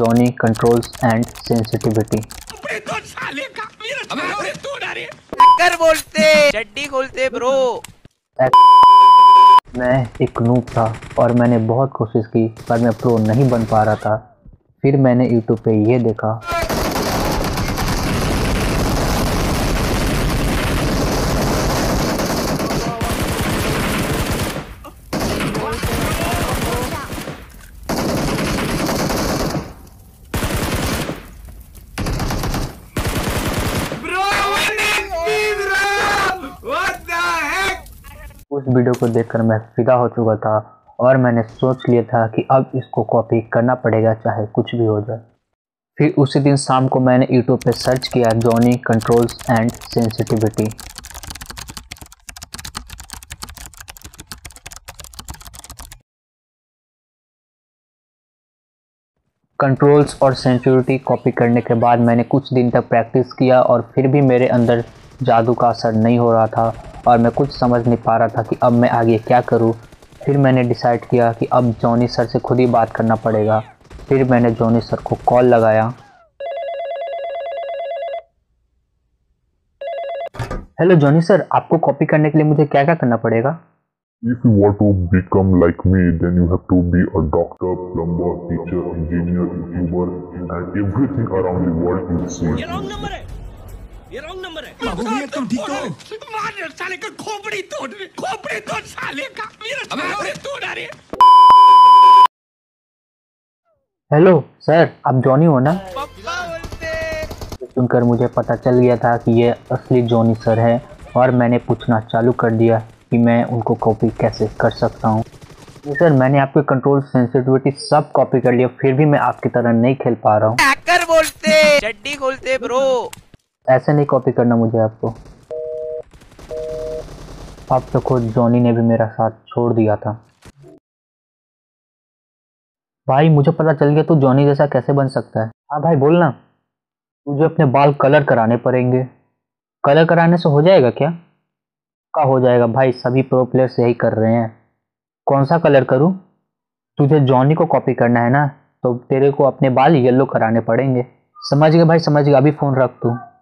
Johnny controls and sensitivity कर बोलते चड्डी खोलते ब्रो मैं एक नूप था और मैंने बहुत कोशिश की पर मैं प्रो नहीं बन पा रहा था। फिर मैंने यूट्यूब पे ये देखा उस वीडियो को देखकर मैं फिदा हो चुका था और मैंने सोच लिया था कि अब इसको कॉपी करना पड़ेगा, चाहे कुछ भी हो जाए। फिर उसी दिन शाम को मैंने यूट्यूब पे सर्च किया Johnny controls and sensitivity controls और सेंसिटिविटी कॉपी करने के बाद मैंने कुछ दिन तक प्रैक्टिस किया और फिर भी मेरे अंदर जादू का असर नहीं हो रहा था। और मैं कुछ समझ नहीं पा रहा था कि अब मैं आगे क्या करूँ फिर मैंने डिसाइड किया कि अब जॉनी सर से खुद ही बात करना पड़ेगा फिर मैंने जॉनी सर को कॉल लगाया हेलो जॉनी सर आपको कॉपी करने के लिए मुझे क्या क्या करना पड़ेगा If you want to become like me, then you have to be a doctor, plumber, teacher, engineer, YouTuber, and everything around the world you see. ये रॉन्ग नंबर है। बाबू भैया तुम ठीक हो? मार साले का खोपड़ी तोड़ खोपड़ी तोड़ साले का। मेरा खोपड़ी तोड़ अरे हेलो सर आप जॉनी हो ना? सुनकर मुझे पता चल गया था कि ये असली जॉनी सर है और मैंने पूछना चालू कर दिया कि मैं उनको कॉपी कैसे कर सकता हूँ। जी सर मैंने आपके कंट्रोल सेंसिटिविटी सब कॉपी कर लिया फिर भी मैं आपकी तरह नहीं खेल पा रहा हूँ। बोलते चड्डी खोलते ब्रो ऐसे नहीं कॉपी करना मुझे आपको। अब तो खुद जॉनी ने भी मेरा साथ छोड़ दिया था। भाई, मुझे पता चल गया तू जॉनी जैसा कैसे बन सकता है। हाँ भाई, बोल ना। तुझे अपने बाल कलर कराने पड़ेंगे। कलर कराने से हो जाएगा क्या? का हो जाएगा भाई, सभी प्रो प्लेयर्स यही कर रहे हैं। कौन सा कलर करूँ? तुझे जॉनी को कॉपी करना है ना? तो तेरे को अपने बाल येलो कराने पड़ेंगे। समझ गए भाई, समझ गए अभी फ़ोन रख तू।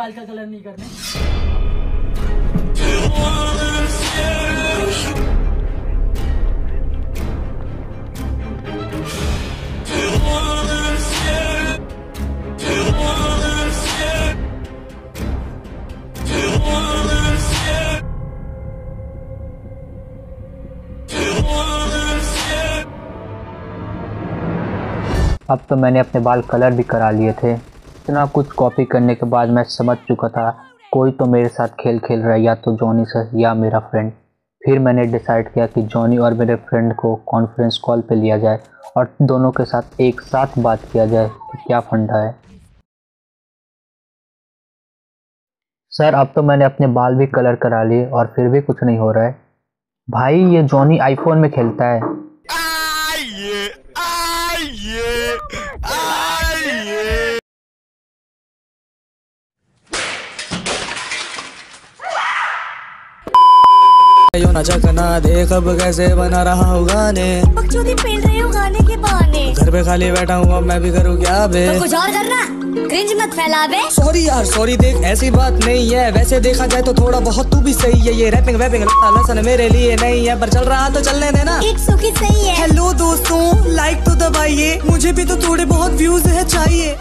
बोला का कलर नहीं करने। अब तो मैंने अपने बाल कलर भी करा लिए थे। इतना कुछ कॉपी करने के बाद मैं समझ चुका था, कोई तो मेरे साथ खेल खेल रहा है, या तो जॉनी सर या मेरा फ्रेंड फिर मैंने डिसाइड किया कि जॉनी और मेरे फ्रेंड को कॉन्फ्रेंस कॉल पे लिया जाए और दोनों के साथ एक साथ बात किया जाए कि क्या फंडा है। सर अब तो मैंने अपने बाल भी कलर करा लिए और फिर भी कुछ नहीं हो रहा है। भाई, ये जॉनी आईफोन में खेलता है। यो ना चकना देख अब कैसे बना रहा हूँ गाने। बकचोदी पेल रहे हो गाने के बहाने। घर पे खाली बैठा हूँ अब मैं भी करूँ क्या बे? तो कुछ और करना? क्रिंज मत फैला बे। सॉरी यार सॉरी देख ऐसी बात नहीं है। वैसे देखा जाए तो थोड़ा बहुत तू भी सही है। ये रैपिंग वैपिंग लसन मेरे लिए नहीं है पर चल रहा तो चलने देना। एक सुखी सही है। हेलो दोस्तों लाइक तो दबाइए। मुझे भी तो थोड़े बहुत व्यूज़ है चाहिए।